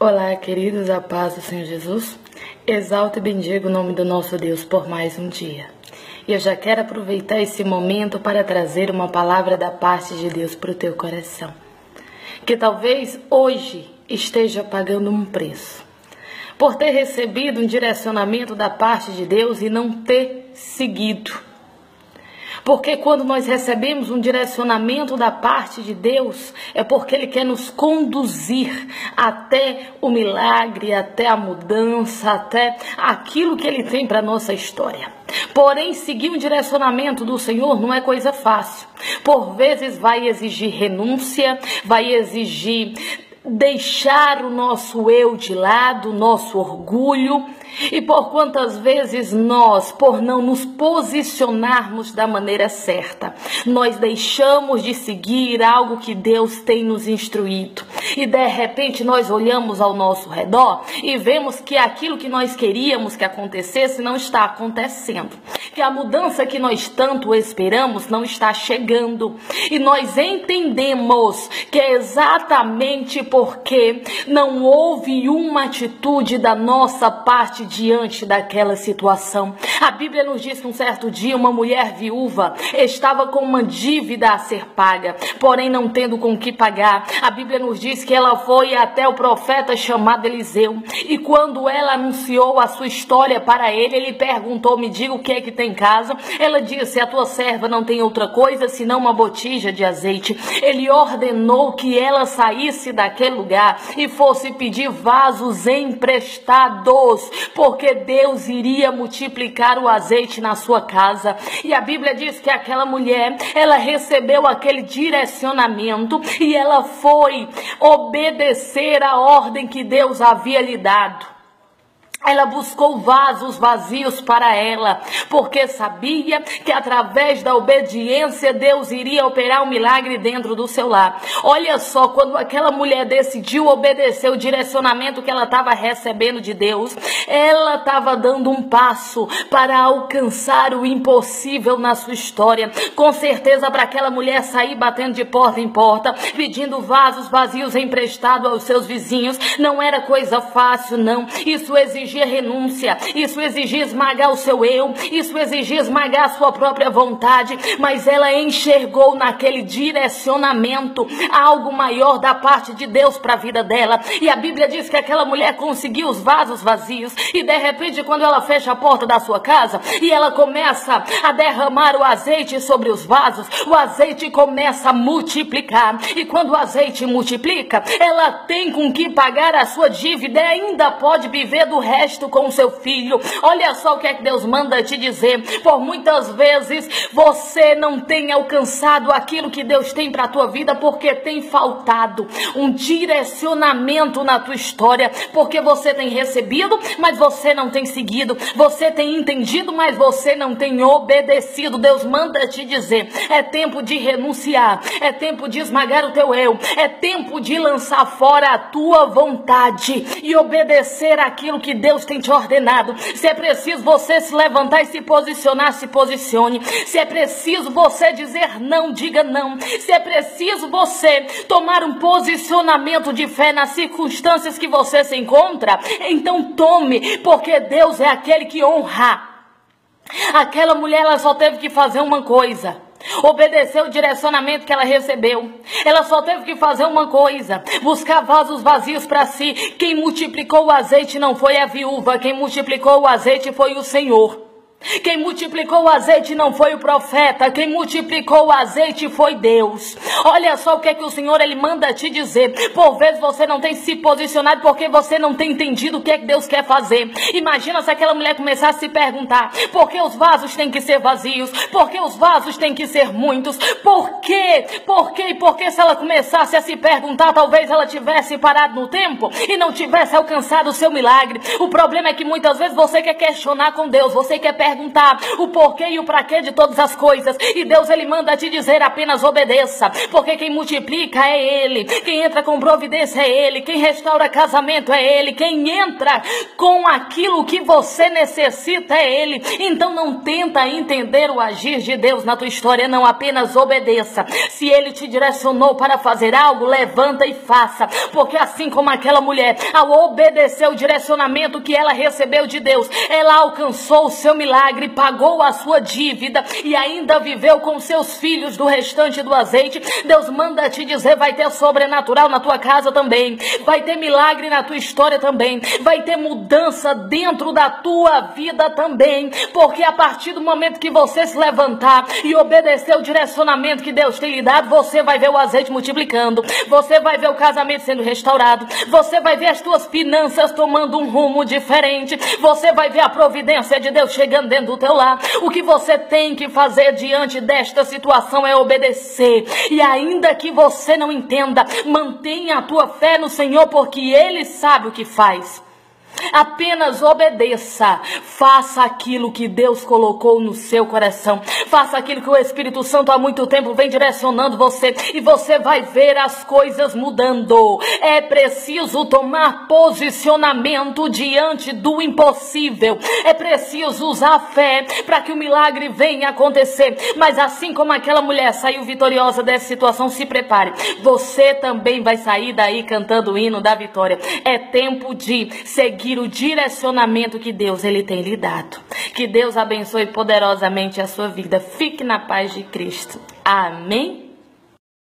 Olá, queridos, a paz do Senhor Jesus. Exalto e bendigo o nome do nosso Deus por mais um dia. E eu já quero aproveitar esse momento para trazer uma palavra da parte de Deus para o teu coração. Que talvez hoje esteja pagando um preço por ter recebido um direcionamento da parte de Deus e não ter seguido porque quando nós recebemos um direcionamento da parte de Deus, é porque Ele quer nos conduzir até o milagre, até a mudança, até aquilo que Ele tem para nossa história. Porém, seguir um direcionamento do Senhor não é coisa fácil. Por vezes vai exigir renúncia, vai exigir deixar o nosso eu de lado, o nosso orgulho, e por quantas vezes nós, por não nos posicionarmos da maneira certa, nós deixamos de seguir algo que Deus tem nos instruído. E de repente nós olhamos ao nosso redor e vemos que aquilo que nós queríamos que acontecesse não está acontecendo. Que a mudança que nós tanto esperamos não está chegando. E nós entendemos que é exatamente porque não houve uma atitude da nossa parte diante daquela situação. A Bíblia nos diz que um certo dia uma mulher viúva estava com uma dívida a ser paga, porém não tendo com que pagar. A Bíblia nos diz que ela foi até o profeta chamado Eliseu e quando ela anunciou a sua história para ele, ele perguntou: "Me diga o que é que tem em casa?" Ela disse: "A tua serva não tem outra coisa senão uma botija de azeite." Ele ordenou que ela saísse daquele lugar e fosse pedir vasos emprestados porque Deus iria multiplicar o azeite na sua casa. E a Bíblia diz que aquela mulher, ela recebeu aquele direcionamento e ela foi obedecer a ordem que Deus havia lhe dado. Ela buscou vasos vazios para ela, porque sabia que através da obediência Deus iria operar um milagre dentro do seu lar. Olha só, quando aquela mulher decidiu obedecer o direcionamento que ela estava recebendo de Deus, ela estava dando um passo para alcançar o impossível na sua história. Com certeza, para aquela mulher sair batendo de porta em porta, pedindo vasos vazios emprestados aos seus vizinhos, não era coisa fácil, não. Isso exigia exigia renúncia, isso exigia esmagar o seu eu, isso exigia esmagar a sua própria vontade, mas ela enxergou naquele direcionamento algo maior da parte de Deus para a vida dela. E a Bíblia diz que aquela mulher conseguiu os vasos vazios e de repente quando ela fecha a porta da sua casa e ela começa a derramar o azeite sobre os vasos, o azeite começa a multiplicar. E quando o azeite multiplica, ela tem com que pagar a sua dívida e ainda pode viver do resto com o seu filho. Olha só o que é que Deus manda te dizer. Por muitas vezes você não tem alcançado aquilo que Deus tem para a tua vida porque tem faltado um direcionamento na tua história, porque você tem recebido, mas você não tem seguido. Você tem entendido, mas você não tem obedecido. Deus manda te dizer: é tempo de renunciar, é tempo de esmagar o teu eu, é tempo de lançar fora a tua vontade e obedecer aquilo que Deus Deus tem te ordenado. Se é preciso você se levantar e se posicionar, se posicione. Se é preciso você dizer não, diga não. Se é preciso você tomar um posicionamento de fé nas circunstâncias que você se encontra, então tome, porque Deus é aquele que honra. Aquela mulher ela só teve que fazer uma coisa obedeceu o direcionamento que ela recebeu. Ela só teve que fazer uma coisa: buscar vasos vazios para si. Quem multiplicou o azeite não foi a viúva, quem multiplicou o azeite foi o Senhor. Quem multiplicou o azeite não foi o profeta, quem multiplicou o azeite foi Deus. Olha só o que é que o Senhor ele manda te dizer. Por vezes você não tem se posicionado porque você não tem entendido o que é que Deus quer fazer. Imagina se aquela mulher começar a se perguntar: por que os vasos têm que ser vazios? Por que os vasos têm que ser muitos? Por quê? Por quê? E por que se ela começasse a se perguntar, talvez ela tivesse parado no tempo e não tivesse alcançado o seu milagre? O problema é que muitas vezes você quer questionar com Deus, você quer perguntar perguntar o porquê e o para quê de todas as coisas. E Deus ele manda te dizer apenas obedeça, porque quem multiplica é ele, quem entra com providência é ele, quem restaura casamento é ele, quem entra com aquilo que você necessita é ele. Então não tenta entender o agir de Deus na tua história, não apenas obedeça. Se ele te direcionou para fazer algo, levanta e faça, porque assim como aquela mulher, ao obedecer o direcionamento que ela recebeu de Deus, ela alcançou o seu milagre, pagou a sua dívida e ainda viveu com seus filhos do restante do azeite. Deus manda te dizer: vai ter sobrenatural na tua casa também, vai ter milagre na tua história também, vai ter mudança dentro da tua vida também, porque a partir do momento que você se levantar e obedecer o direcionamento que Deus tem lhe dado, você vai ver o azeite multiplicando, você vai ver o casamento sendo restaurado, você vai ver as tuas finanças tomando um rumo diferente, você vai ver a providência de Deus chegando teu lar. O que você tem que fazer diante desta situação é obedecer. E ainda que você não entenda, mantenha a tua fé no Senhor, porque Ele sabe o que faz. Apenas obedeça. Faça aquilo que Deus colocou no seu coração. Faça aquilo que o Espírito Santo há muito tempo vem direcionando você. E você vai ver as coisas mudando. É preciso tomar posicionamento diante do impossível. É preciso usar a fé para que o milagre venha acontecer. Mas assim como aquela mulher saiu vitoriosa dessa situação, se prepare. Você também vai sair daí cantando o hino da vitória. É tempo de seguir o direcionamento que Deus ele tem lhe dado. Que Deus abençoe poderosamente a sua vida. Fique na paz de Cristo. Amém.